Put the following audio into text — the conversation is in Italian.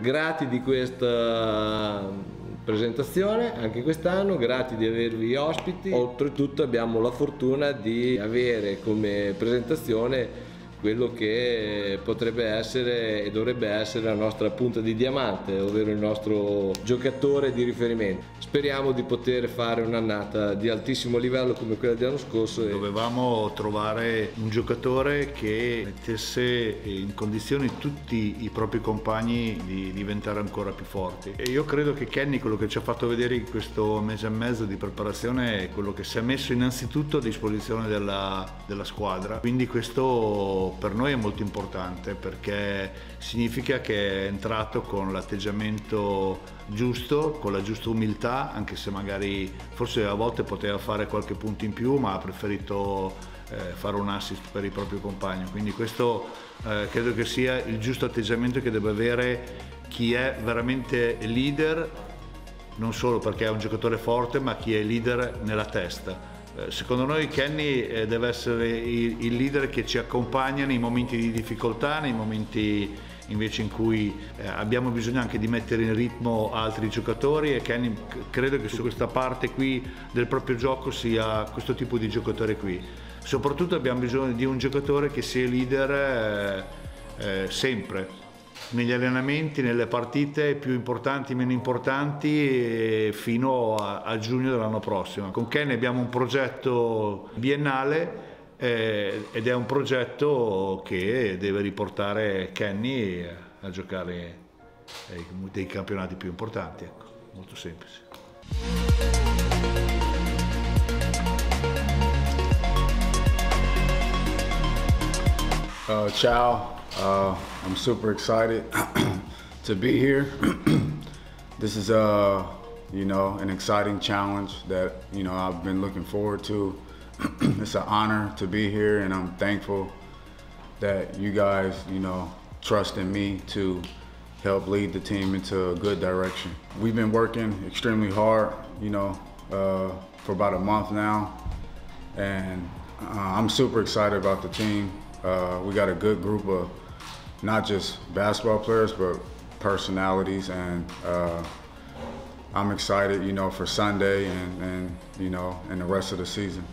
grati di questa presentazione anche quest'anno, grati di avervi ospiti. Oltretutto abbiamo la fortuna di avere come presentazione quello che potrebbe essere e dovrebbe essere la nostra punta di diamante, ovvero il nostro giocatore di riferimento. Speriamo di poter fare un'annata di altissimo livello come quella dell'anno scorso. Dovevamo trovare un giocatore che mettesse in condizioni tutti i propri compagni di diventare ancora più forti. E io credo che Kenny, quello che ci ha fatto vedere in questo mese e mezzo di preparazione, è quello che si è messo innanzitutto a disposizione della, della squadra. Quindi questo per noi è molto importante perché significa che è entrato con l'atteggiamento giusto, con la giusta umiltà, anche se magari forse a volte poteva fare qualche punto in più, ma ha preferito eh, fare un assist per il proprio compagno. Quindi questo eh, credo che sia il giusto atteggiamento che deve avere chi è veramente leader, non solo perché è un giocatore forte, ma chi è leader nella testa secondo noi Kenny eh, deve essere il leader che ci accompagna nei momenti di difficoltà, nei momenti invece in cui eh, abbiamo bisogno anche di mettere in ritmo altri giocatori e Kenny credo che su questa parte qui del proprio gioco sia questo tipo di giocatore qui. Soprattutto abbiamo bisogno di un giocatore che sia leader eh, eh, sempre, negli allenamenti, nelle partite più importanti meno importanti fino a, a giugno dell'anno prossimo. Con Kenny abbiamo un progetto biennale eh, ed è un progetto che deve riportare Kenny a giocare eh, dei campionati più importanti, ecco, molto semplice. Uh, ciao, Uh, I'm super excited to be here. this is, uh, you know, an exciting challenge that, you know, I've been looking forward to. it's an honor to be here and I'm thankful that you guys, you know, trust in me to help lead the team into a good direction. We've been working extremely hard, you know, uh, for about a month now, and uh, I'm super excited about the team. Uh, we got a good group of not just basketball players, but personalities. And uh, I'm excited, you know, for Sunday and, and, you know, and the rest of the season.